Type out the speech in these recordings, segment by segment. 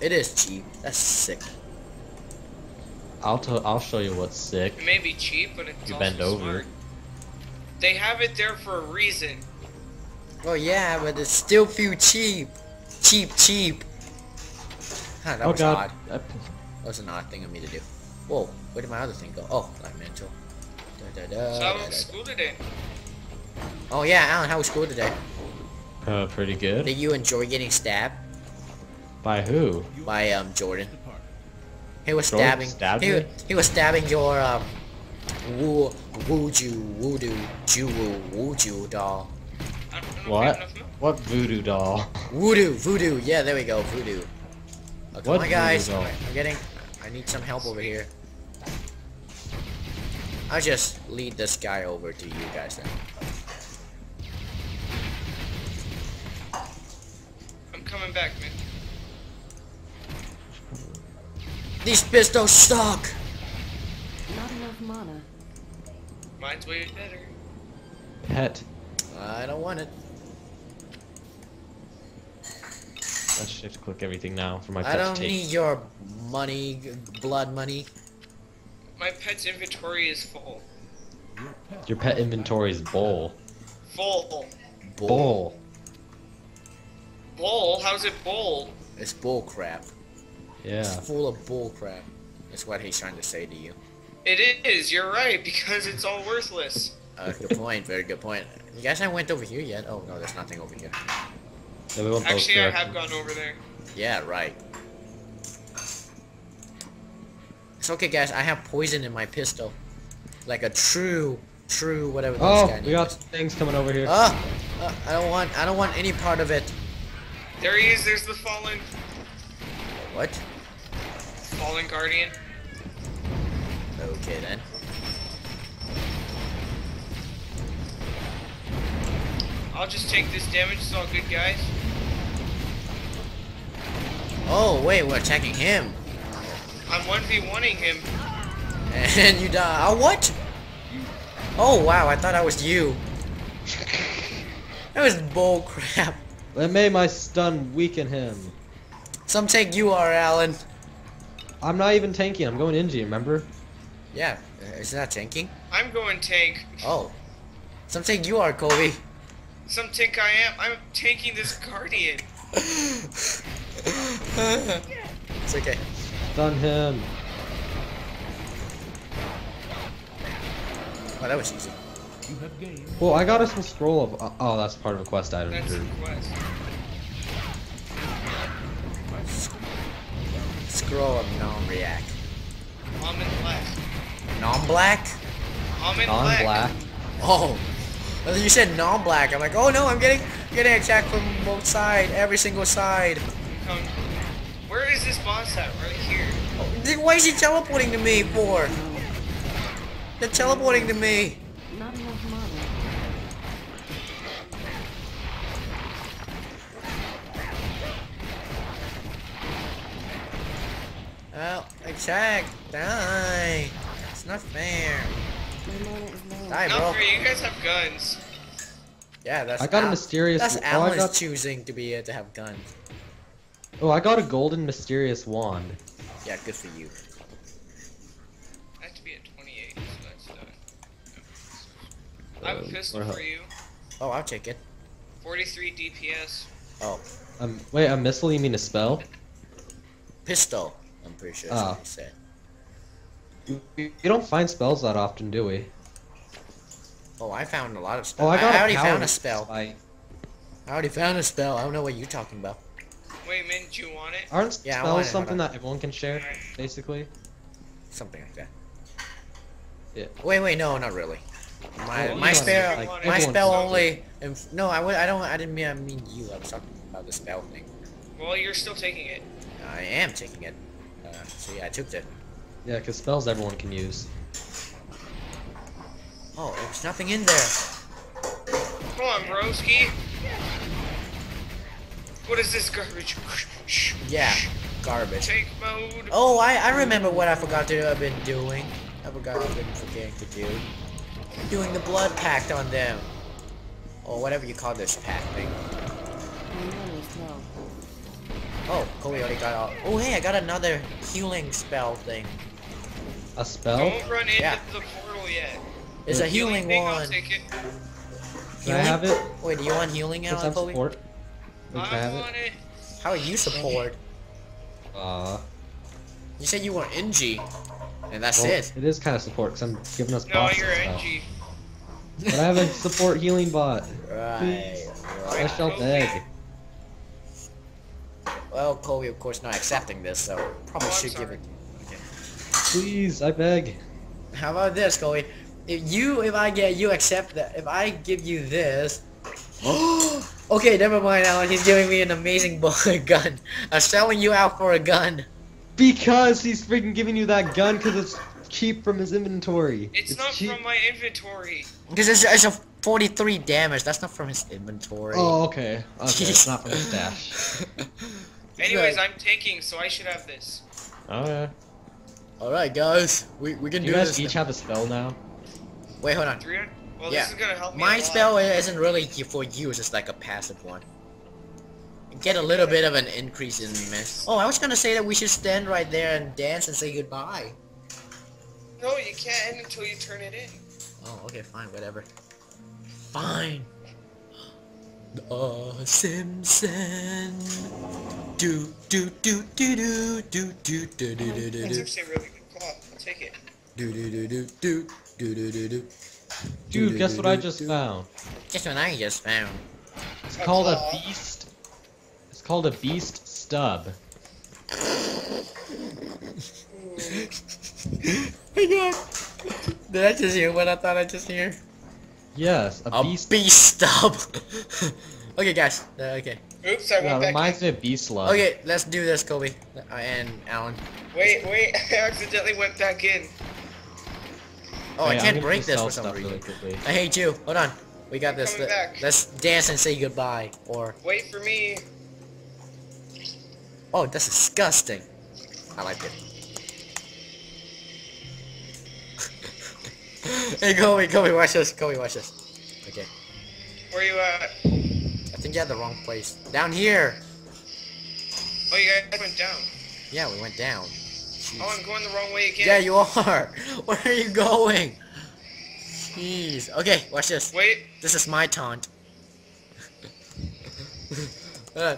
It is cheap. That's sick. I'll t- I'll show you what's sick. It may be cheap, but it's You also bend over. smart. They have it there for a reason. Oh yeah, but it's still feel cheap. Cheap, cheap. Huh, that oh was odd. god. I- That was an odd thing of me to do. Whoa, where did my other thing go? Oh, light mental. Da, da, da, So how was da, da. school today? Oh yeah, Alan, how was school today? Uh, pretty good. Did you enjoy getting stabbed By who? by um Jordan? He was Jordan stabbing. he, me? he was stabbing your um woo wooju voodoo juwu wooju doll. I don't know if you What? have enough milk. What voodoo doll? Voodoo, voodoo. Yeah, there we go, voodoo. Come What on, guys. voodoo doll? I'm getting. I need some help over here. I'll just lead this guy over to you guys then. I'm coming back, man. These pistols suck. Not enough mana. Mine's way better. Pet. I don't want it. Let's shift click everything now for my I pet don't to take. need your money, blood money. My pet's inventory is full. Your pet inventory is bull. Full. Bull. Bull. Bull? How's it bull? It's bull crap. Yeah. It's full of bull crap. That's what he's trying to say to you. It is, you're right, because it's all worthless. Uh, good point. Very good point. You guys haven't went over here yet? Oh no, there's nothing over here. Yeah, we went both Actually, I have gone over there. Yeah, right. It's okay, guys. I have poison in my pistol, like a true, true whatever. this Oh, we got name things coming over here. Ah, uh, I don't want. I don't want any part of it. There he is, there's the fallen, What? fallen guardian. Okay then. I'll just take this damage, it's all good, guys. Oh wait, we're attacking him, I'm 1v1ing him. and you die. Oh what? Oh wow, I thought I was you. That was bull crap. That made my stun weaken him. Some tank you are Alan. I'm not even tanking. I'm going Inji. Remember? Yeah, uh, is that tanking? I'm going tank. Oh. Some tank you are Kobe. Some tank I am. I'm tanking this guardian. it's okay. Done him. Oh, that was easy. Well, I got us a scroll of. uh, Oh, that's part of a quest item. That's Drew. the quest. Scroll of non-react. I'm in black. Non-black? I'm in black. Non-black. Oh. Oh, You said non-black. I'm like, oh no, I'm getting getting attacked from both side, every single side. Where is this boss at? Right here. Then Why is he teleporting to me for? They're teleporting to me. Not enough mana. Oh, attack. Die. It's not fair. My mana. Die, Not bro. for you. You guys have guns. Yeah, that's I got a mysterious- That's oh, Alan's got- choosing to be able to have guns. Oh, I got a golden mysterious wand. Yeah, good for you. I have to be at 28, so that's done. I have a Uh, pistol for you. Oh, I'll take it. 43 DPS. Oh, Um, wait, a missile? You mean a spell? pistol. I'm pretty sure that's Ah. what he said. You, you don't find spells that often, do we? Oh, I found a lot of spells. Oh. I got a already found a spell. spike. I already found a spell. I don't know what you're talking about. Wait, man, do you want it? Aren't Yeah, spells it, something that everyone can share, basically? Something like that. Yeah. Wait, wait, no, not really. My Well, my spell, like, my spell only. Inf- no, I, wa- I don't. I didn't mean. I mean you. I was talking about the spell thing. Well, you're still taking it. I am taking it. Uh, so yeah, I took it. Yeah, because spells everyone can use. Oh, there's nothing in there. Come on, broski. What is this garbage? Yeah, garbage. Tank mode. Oh, I, I remember what I forgot to do. I've been doing. I forgot I've been forgetting to do. Doing the blood pact on them. Or whatever you call this pact thing. Oh, Kobe already got out. Oh, hey, I got another healing spell thing. A spell? Don't run into Yeah. the portal yet. It's a healing thing, I'll one. take it. Can I have it? Wait, do you want healing, Since Alan I'm support. Can I I have want it? it. How are you support? Uh, You said you were NG, and that's well, it. it is kind of support because I'm giving us No, bosses you're stuff. NG. But I have a support healing bot. Right. I right. shall beg. Well, Kobe, of course, not accepting this, so probably Oh, should give sorry. it. Please, I beg. How about this, Kobe? If you, if I get you accept that, if I give you this. okay, never mind, Alan. He's giving me an amazing bu- gun. I'm selling you out for a gun. Because he's freaking giving you that gun because it's cheap from his inventory. It's, not cheap. from my inventory. Because it's, it's a 43 damage. That's not from his inventory. Oh, okay. Okay, it's not from the stash. Anyways, Right. I'm taking, so I should have this. Okay. All right, guys, we we can Do do, you guys this. each have a spell now? Wait, hold on. 300? Well, Yeah. this is gonna help me. a My lot. spell isn't really for you. It's just like a passive one. Get a little bit of an increase in miss. Oh, I was gonna say that we should stand right there and dance and say goodbye. No, you can't until you turn it in. Oh, okay, fine, whatever. Fine. The Simpson. Do do do do do do do do do do do That's do actually a really good call. I'll take it. do do do do do do do do do. Dude, guess what I just found? Guess what I just found? It's called a beast. It's called a beast stub. my god. Did I just hear what I thought I just hear? Yes, a, A beast. beast stub. okay, guys. Uh, okay. Oops, I Yeah, went back. reminds me of beast slug. Okay, let's do this, Kobe uh, and Alan. Wait, wait, I accidentally went back in. Oh, I Hey, I'm can't break this sell for some reason. Really quickly. I hate you. Hold on. We got this. Coming Let- back. Let's dance and say goodbye. Or Wait for me. oh, that's disgusting. I like it. hey, Kobe, Kobe, watch this. go Kobe, watch this. Okay. Where you at? I think you had the wrong place. Down here. Oh, you guys went down. Yeah, we went down. Oh, I'm going the wrong way again. Yeah, you are. Where are you going? Jeez. Okay, watch this. Wait. This is my taunt. Hold. Uh.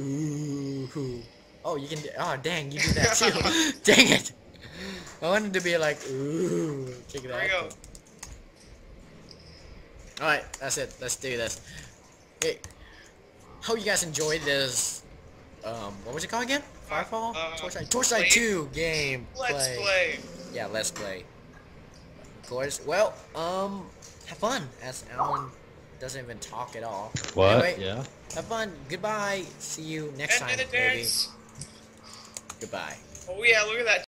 Ooh. Oh, you can. Oh, dang, you do that too. dang it. I wanted to be like, ooh, check it There out. we go. All right, that's it. Let's do this. Hey, hope you guys enjoyed this. Um, what was it called again? Firefall? Uh, Torchlight. Torchlight 2 game. Let's play. Yeah, let's play. Of course. Well, um, have fun. As Alan doesn't even talk at all. What? Anyway, Yeah. have fun. Goodbye. See you next And time, then a Goodbye. Oh yeah, look at that